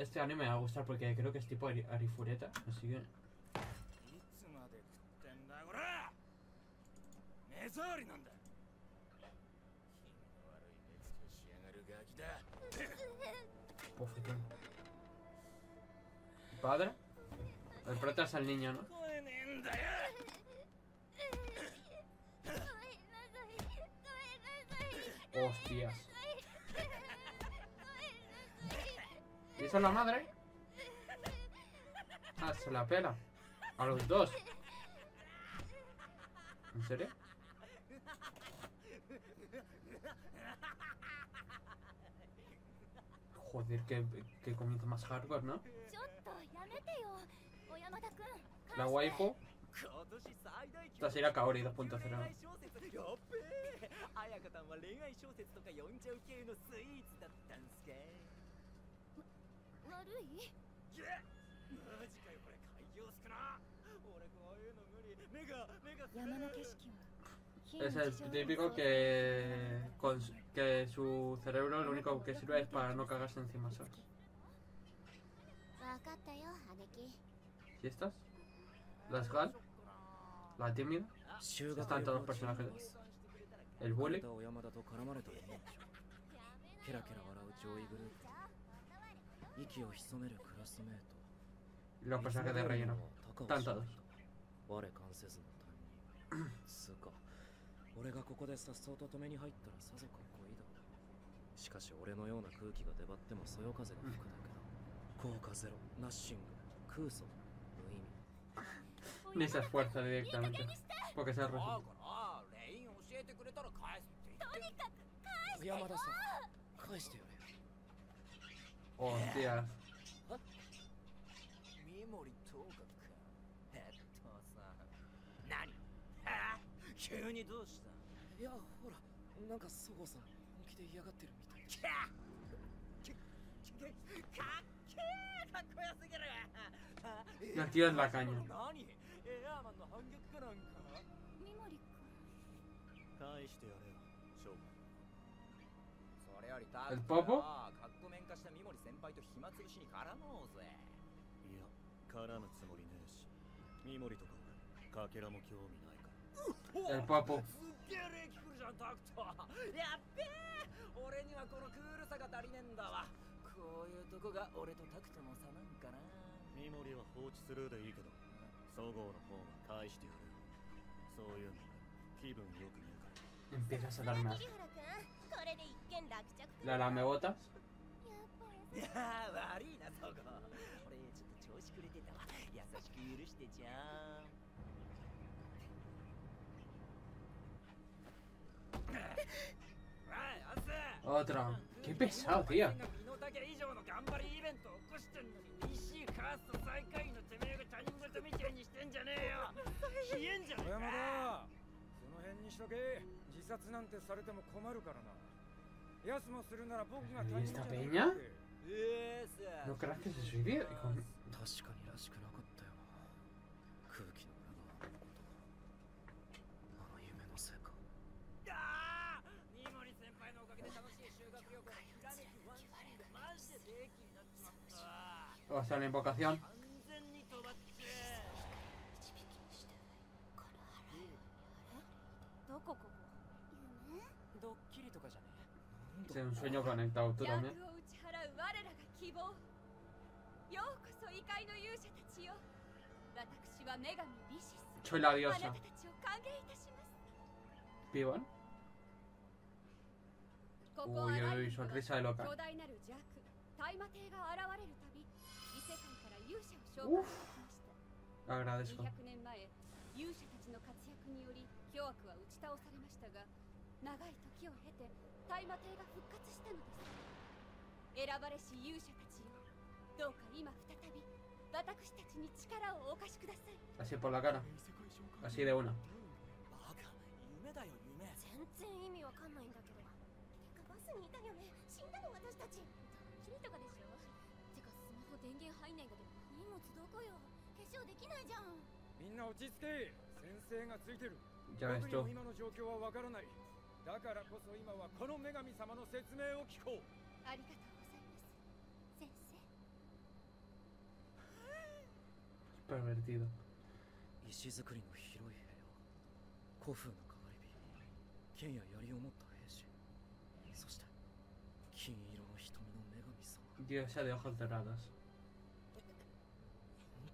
este anime me va a gustar porque creo que es tipo Arifureta, así que... ¿Padre? El prota es el niño, ¿no? Hostias. ¿Y esa es la madre? Ah, se la pela. A los dos. ¿En serio? Joder, que, que comienzo más hardcore, ¿no? La waifu. Esta será Kaori 2.0. 悪いげっマジかよこれ開業すくな俺こういうの無理目が目が山の景色は非 Es 日 el 常 típico que, con su- que su cerebro lo único que sirve es para no cagarse encima, ¿sabes? 分かったよ姉貴 ¿Y estas? ¿Las Gal? ¿La tímida? 修 Están todos los personajes. El bully. Los personajes de relleno. Están todos. 我関せずの担任。つうか俺がここでさっそうと止めに入ったらさぞかっこいいだろう。しかし俺のような空気が出張ってもそよ風が吹くだけだ。効果ゼロナッシング。空想無意味。Ni se esfuerza directamente. Porque se だ re... からレイン教えてくれたら返すって言って。小山田さん返してよ Hostias. 三森東学かえっとさ何はあ急にどうしたいやほらなんかそごうさん本気で嫌がってるみたいでキャーかっけーかっこよすぎる el tío es la caña. 何エアーマンの反撃かなんか三森君返してやれよ翔それよりタ El Popo? 化した三森先輩と暇つぶしに絡もうぜ。いや絡むつもりねえし。三森とか俺かけらも興味ないから。El papo. すっげえ礼儀来るじゃんタクト。やっべえ俺にはこのクールさが足りねえんだわ。こういうとこが俺とタクトの差なんかな。三森は放置スルーでいいけどそごうの方が返してやる。よそういうの気分よくねえから。Empieza a 着。La っぱいやー悪いなそこ俺ちょっと調子くれてたわ優しく許してじゃん。はいアス Otra. Qué pesado, tío. 身の丈以上の頑張りイベント起こしてん。のに西カースト最下位のてめえが他人事みたいにしてん。じゃねえよ冷えん。じゃねえ小山かその辺にしとけ自殺なん。てされても困るからな安もするなら僕が他人じ ¿No que se? Con- 確かにらしくなかったよな空気の裏側のことあの夢のせいかあー新森先輩のおかげで楽しい修学旅行のひらめきワンマジでになっちまったわ O sea, la invocación. 完全に飛ばっちどこここ？夢？ドッキリとかじゃね？Tiene un sueño conectado tú 邪 también. 我らが希望。ようこそ異界の勇者たちよ。私は女神ビシス。Soy la diosa. た。たちを歓迎いたします。¿Piban? ここおいおいアライン sonrisa de loca 巨大なる邪悪。大魔帝が現れるたび異世界から勇者た Agradezco. 200年前勇者たちの活躍により巨悪は打ち倒されましたが長い時を経て大魔帝が復活したのです選ばれし勇者たちよ。どうか今再び私たちに力をお貸しください。Así por la cara. 夢だよ夢全然意味わかんないんだけど。てかバスにいたよね。死んだの私たち。君とかでしょ？てかスマホ電源入んないんだけど荷物どこよ？化粧できないじゃん。みんな落ち着け。先生がついてる。Ya ves 僕に.今の状況はわからない。だからこそ今はこの女神様の説明を聞こう。ありがとうございます先生 divertido. 石造りの広い部屋古風な変わり火剣や槍を持った兵士そして金色の瞳の女神様 Diosa de ojos cerrados.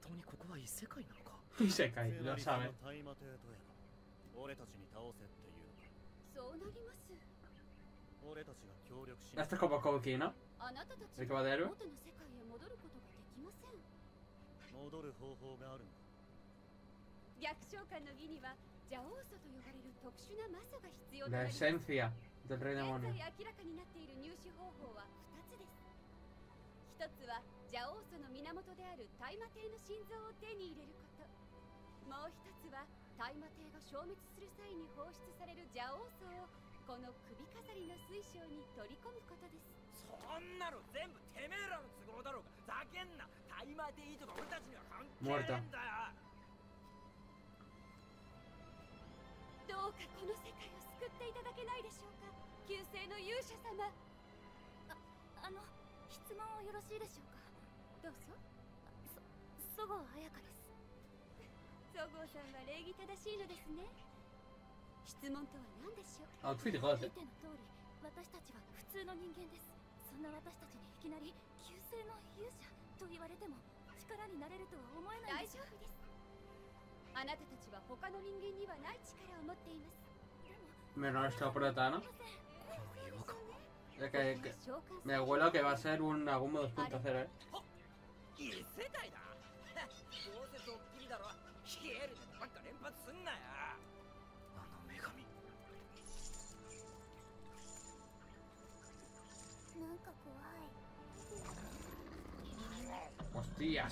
本当にここは異世界なのか？その sabe. 大麻帝とやら俺たちに倒せっていうのか？そうなります俺たちが協力しな Esto es como Koki, ¿no? あなたたち El. 元の世界へ戻ることができません戻る方法があるの？か逆召喚の儀には邪王素と呼ばれる特殊な魔素が必要と La なります esencia del rey 現.在明らかになっている入手方法は2つです1つは邪王素の源である大魔帝の心臓を手に入れること。もう1つは大魔帝が消滅する際に放出される邪王素をこの首飾りの水晶に取り込むことです。そんなの全部てめえらの都合だろうが。ざけんなタイマーでいいとか俺たちには関係ねえんだよ。どうかこの世界を救っていただけないでしょうか？旧世の勇者様。あの質問をよろしいでしょうか？どうぞ。そそごう彩香です。総合さんは礼儀正しいのですね。質問とは何でしょう？Outfit 見 igual, て ¿eh? の通り私たちは普通の人間です。そんな私たちにいきなり旧世の勇者と言われても力になれるとは思えない大丈夫です。あなたたちは他の人間にはない力を持っています。Menos nuestro prota, ¿no? この違和感 Es que, que 召喚 me huelo que va a ser un Agumo 2.0, ¿eh? ファイア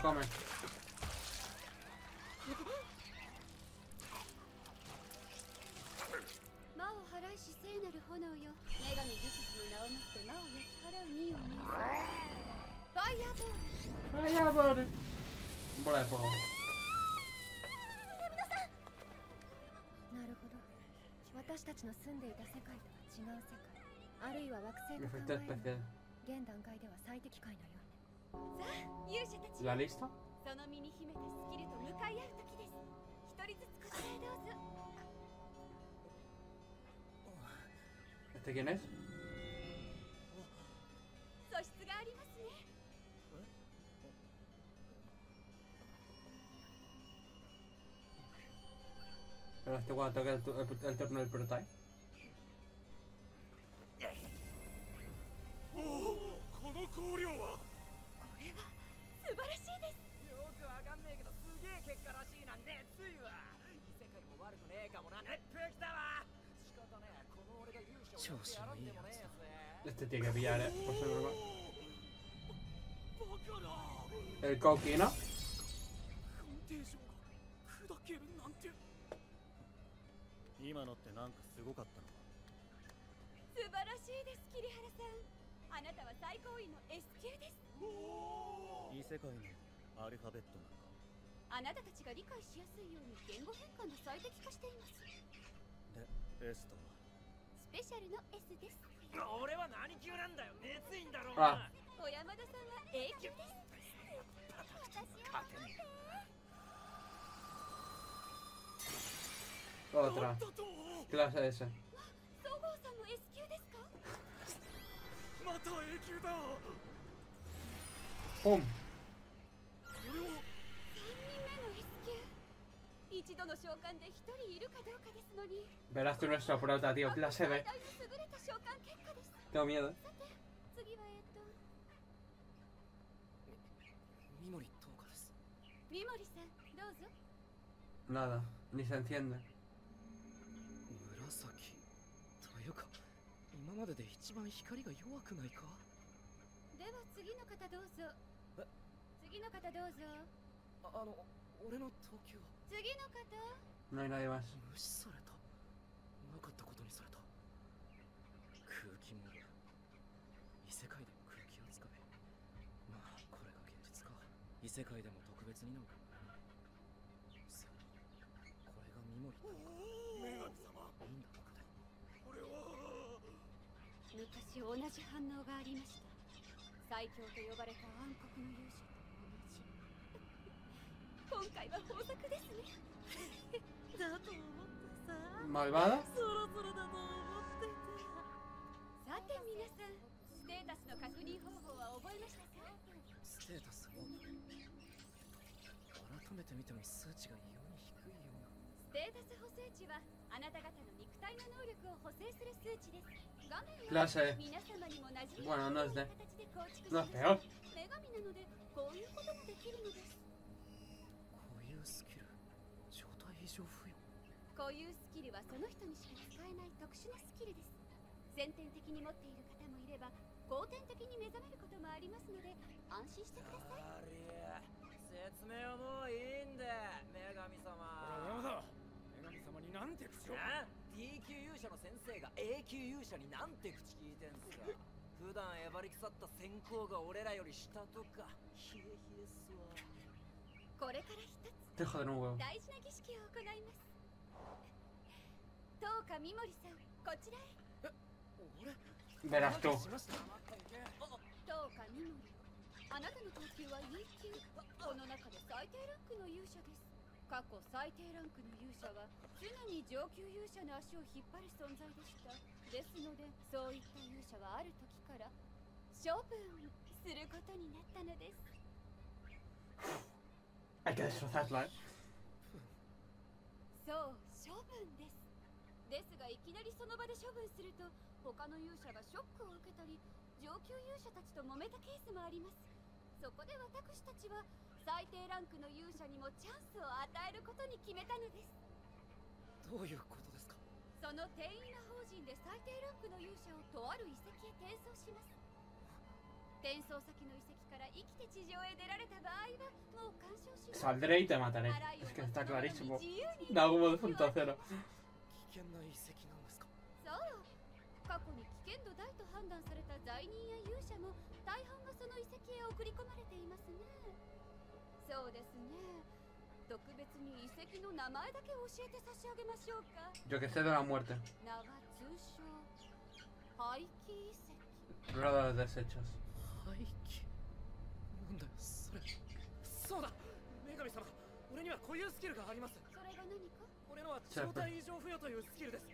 ボール Vaya, pobre. Bola de fuego. 私たちの住んでいた世界とは違う世界あるいは惑星と考える.現段階では最適解のようねさあ勇者たち ¿La lista? その身に秘めたスキルと向かい合う時です一人ずつこちらへどうぞ ¿Este quién es? てやらんでもねえやつ Este tiene que pillar, ¿eh? Por ser normal. バカな El Koki, ¿no? 今のってなんかすごかったの素晴らしいです桐原さん。あなたは最高位の S 級です。異世界のアルファベットなのか。あなたたちが理解しやすいように言語変換が最適化しています。で S とは？スペシャルの S です。俺は何級なんだよ。熱いんだろうあな小山田さんは A 級です。勝て Otra clase de esa. ¡Pum! Verás tú nuestra prota, tío, clase B. Tengo miedo. ¿eh? Nada, ni se enciende. 紫。というか今までで一番光が弱くないか？では次の方どうぞ。え？次の方どうぞ。ああの俺の投球は？次の方。No hay nadie más. 無視された。なかったことにされた。空気モード異世界で空気を使えまあこれが現実か。異世界でも特別になんか。ならないさあこれが三森だ。女神様いいんだこれでこれは昔同じ反応がありました。最強と呼ばれた暗黒の勇者と同じ。今回は豊作ですね。だと思ってさ。¿Malvada? そろそろだと思ってさて皆さんステータスの確認方法は覚えましたか？ステータスを改めて見ても数値が異様に低いような。ステータス補正値はあなた方の肉体の能力を補正する数値です la sé. Bueno, no es de. No es peor. こういうスキルはその人にしか使えない特殊なスキルです先天的に持っている方もいれば後天的に目覚めることもありますので安心してくださいあれ説明はもういいんだ女神様女神様になんて口を女神なのでこういうこともできるのです固有スキル状態異常付与固有スキルはその人にしか使えない特殊なスキルです先天的に持っている方もいれば後天的に目覚めることもありますので安心してくださいありゃ説明はもういいんだ女神様なるほど女神様になんて口をあ D 級勇者の先生が A 級勇者になんて口聞いてんすか。普段えばり腐った先行が俺らより下とか。ひえひえっすわこれから一つ.大事な儀式を行います。東花三森さんこちらへ。Verás 花三森。あなたの等級は E 級この中で最低ランクの勇者です過去最低ランクの勇者は常に上級勇者の足を引っ張る存在でした。ですのでそういった勇者はある時から処分することになったのです。Hay que destrozarla, ¿eh? そう処分です。ですがいきなりその場で処分すると他の勇者がショックを受けたり上級勇者たちと揉めたケースもあります。そこで私たちは最低ランクの勇者にもチャンスを与えることに決めたのです。どういうことですか？その転移魔法陣で最低ランクの勇者をとある遺跡へ転送します。転送先の遺跡から生きて地上へ出られた場合はもう干渉します。Saldré y te mataré. Es る que está 場所などに clarísimo. 自由に。Nagumo 2.0. 危険な遺跡なんですか？そう。過去に危険度大と判断された罪人や勇者も大半がその遺跡へ送り込まれていますねそうですね。特別に遺跡の名前だけ教えて差し上げましょうか。Yo que sé de la muerte. 名は通称廃棄遺跡。Rueda de desechos. 廃棄？なんだよそれ。そうだ。女神様俺には固有スキルがあります。それが何か？俺のは状態異常付与というスキルです。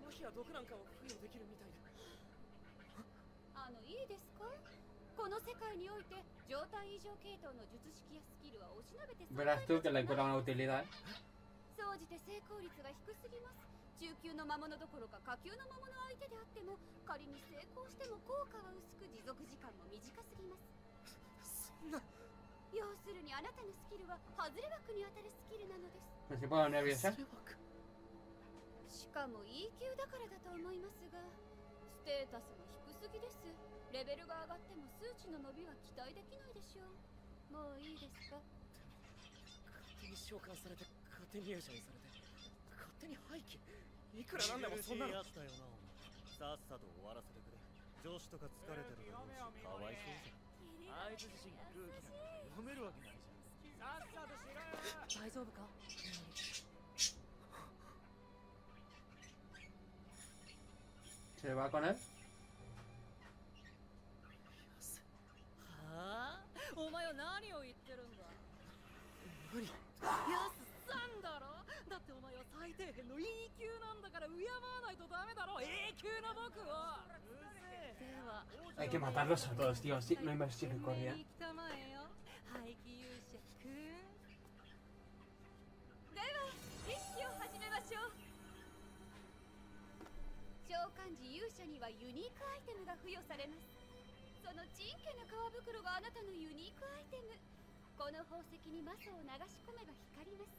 麻痺や毒なんかを付与できるみたいで。あのいいですか？この世界において状態異常系統の術式やスキルはおしなべて Verás tú que le encuentra una utilidad. ¿eh? 総じて成功率が低すぎます。中級の魔物どころか下級の魔物相手であっても仮に成功しても効果は薄く持続時間も短すぎます。そんな。要するにあなたのスキルは外れ枠に当たるスキルなのです.それ枠。しかも E 級だからだと思いますがステータスも低すぎですレベルが上がっても数値の伸びは期待できないでしょう。もういいですか？勝手に召喚されて勝手に勇者にされて勝手に廃棄。いくらなんでもそんなの。やつだよなさっさと終わらせてくれ。女子とか疲れてるだろうしかわいそうじゃんあいつ自身が空気なんか読めるわけないじゃんさっさとしろよ大丈夫か？¿Se va con él? はあお前は何を言ってるんだ？何やすさんだろ？だってお前は最底辺の E 級なんだから敬わないとダメだろ。A 級の僕を。では Hay que matarlos a 時勇者にはユニークアイテムが付与されますそのチンケな皮袋があなたのユニークアイテム。この宝石にマスを流し込めば光ります。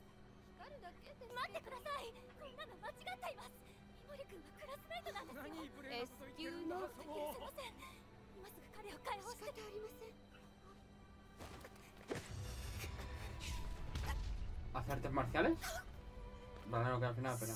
光るだけで待ってください。こんなの間違っています。三森君はクラスメイトなんですよ。何無礼な S こと言って級るんだすいません。今すぐ彼を解放仕して方ありません。¿Hace artes marciales? Vale, no que al final, pero.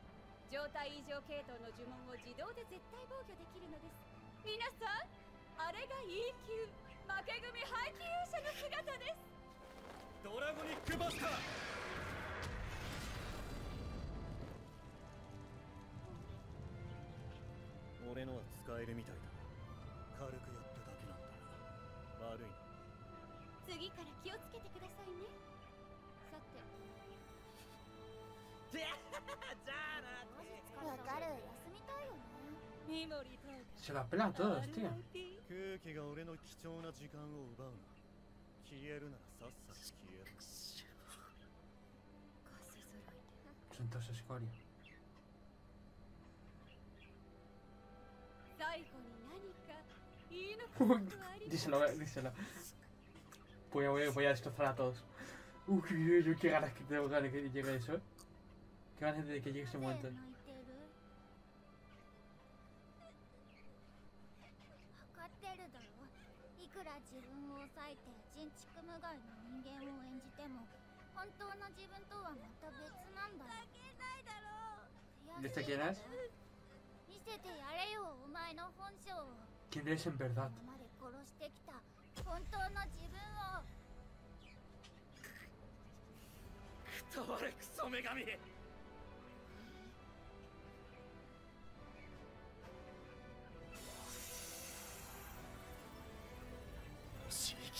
状態異常系統の呪文を自動で絶対防御できるのです。皆さんあれが E 級負け組排気勇者の姿です。ドラゴニックバスター。俺のは使えるみたいだ。軽くやっただけなんだが。悪いな。次から気をつけてくださいねス揃いで Son todos escoria. 最後に何か言い残すことはあります díselo, eh, díselo. Voy a, voy, a, voy a destrozar a todos. Uy, qué, qué, qué ganas que tengo ganas de que llegue eso, eh. Qué ganas de que llegue ese momento. 分を抑えて人畜無害の人間を演じても本当の自分とはまた別なんだ泣けないだろう.見せてやれよお前の本性を ¿Quién eres en verdad? 今まで殺してきた本当の自分をくたわれクソ女神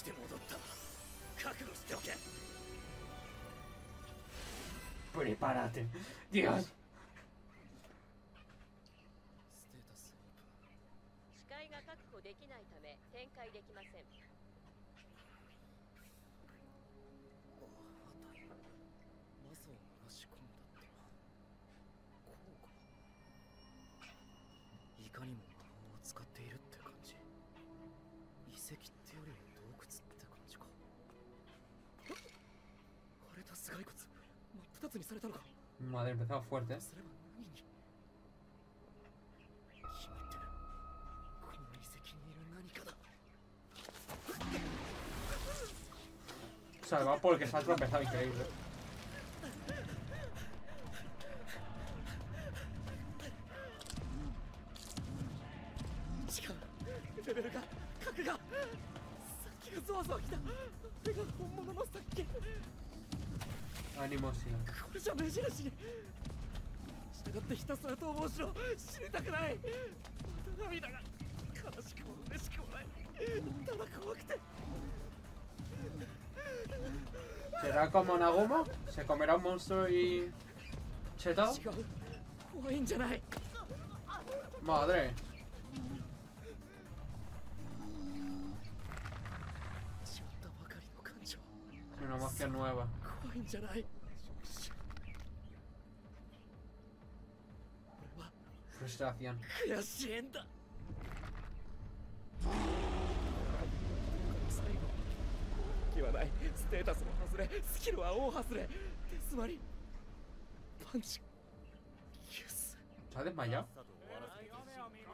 きて戻ったら覚悟しておけ Prepárate. Dios. ステータス視界が確保できないため展開できませんつにされたのか Madre, empezaba fuerte, eh. すれば何に決まってるこの遺跡にいる何かだ O sea, va porque se ha tropezado increíble. 違うレベルが格がさっきがゾワゾワきたこれじゃ目印に。従ってひたすら逃亡しろ。死にたくない。また涙が悲しくも嬉しくもない。ただ怖くて。¿Será como Naguma? ¿Se comerá un monstruo y. い Madre. una magia nueva. 怖いんじゃない俺は Frustración. 悔しいんだ最後気はないステータスも外れスキルは大外れ手詰まりパンチ ¿Se ha desmayado?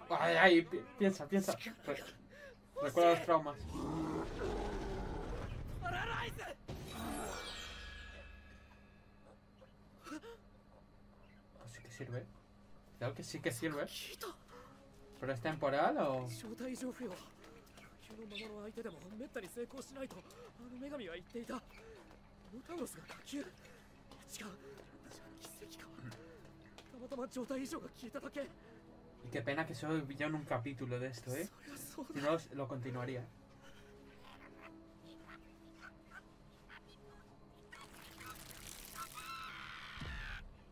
Ay, ay, pi- piensa, piensa. Re- recuerda los traumas. sirve. Creo que sí que sirve. ¿Pero es temporal o...? Y qué pena que solo en un capítulo de esto, ¿eh? Si no, lo continuaría.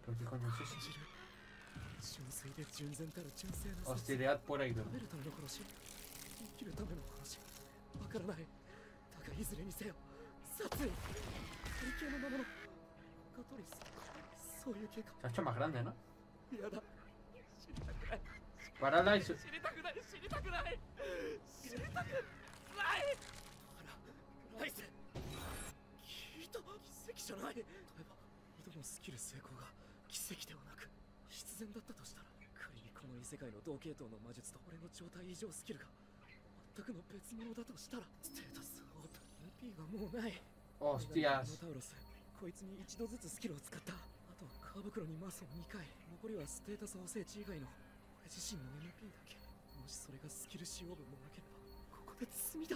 ¿Pero qué coño eso? Hostilidad por ahí, 食べるための殺し生きるための殺しわからない。だがいずれにせよ殺意。最強の魔物ガトリス。そういう計 Se ha hecho más grande, ¿no? 画嫌だ。知りたくない。Paralyze. 知りたくない。知りたくない。知りたくない。ほらライス聞いた。奇跡じゃない。例えば井戸のスキル成功が奇跡ではなく必然だったとしたら。仮にこの異世界の同系統の魔術と俺の状態異常スキルが全くの別物だとしたらステータスオープン MP がもうない。Hostias. ノタウロスこいつに一度ずつスキルを使った。あとカー袋にマスを2回残りはステータス補正値以外の俺自身の MP だけ。もしそれがスキル使用分もなければここで積みだ。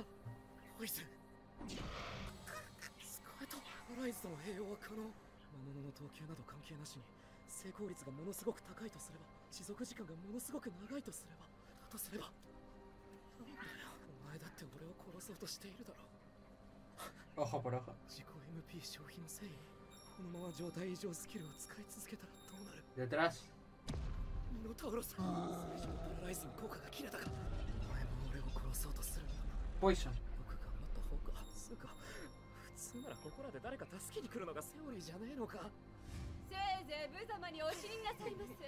ポイズン。使えたホライズとの併用は可能。魔物の等級など関係なしに成功率がものすごく高いとすれば持続時間がものすごく長いとすればだとすればお前だって俺を殺そうとしているだろ Ojo por ojo. 自己 MP 消費のせいこのまま状態異常スキルを使い続けたらどうなる？Detrás. ミノタウロス最初のパラライズの効果が切れたか。お前も俺を殺そうとするんだな。Poison. 僕頑張った方かつうか普通ならここらで誰か助けに来るのがセオリーじゃねえのか。せいぜい無様にお死になさいます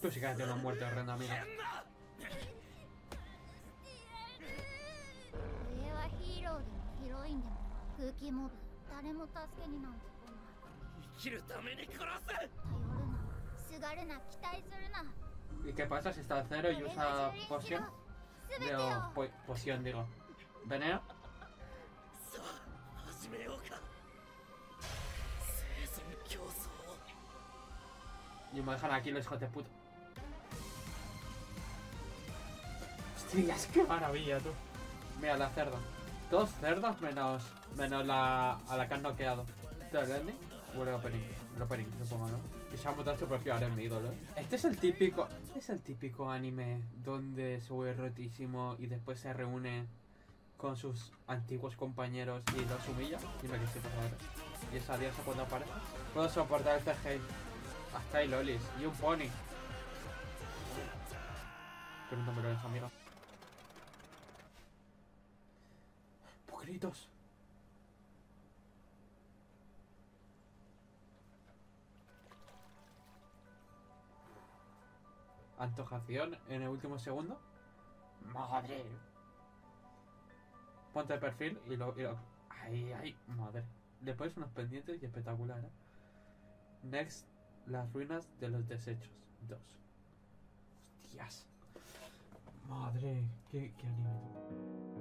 Tú sí que te lo has horrenda mía. ¿Y qué pasa si está cero y usa poción? Digo, po poción, digo. ¿Veneno? Y me dejan aquí los hijos de puta. Hostias, qué maravilla, tú. Mira, la cerda. Dos cerdas menos, menos la, a la que han noqueado. ¿Esto es el el opening. El opening, supongo, ¿no? Y se ha montado su propio ahora en mi ídolo. Este es el típico... Este es el típico anime donde se vuelve rotísimo y después se reúne con sus antiguos compañeros y los humilla. Dime que sí, por. Y esa diosa cuando aparece. Puedo soportar el CGI. Hasta hay lolis. Y un pony. Pero no me lo deja, amiga. Gritos. Antojación en el último segundo. Madre. Ponte el perfil y lo. Y lo... Ay, ay, madre. Le pones unos pendientes y espectacular, ¿eh? Next, las ruinas de los desechos. Dos. Hostias. Madre, qué, qué anime.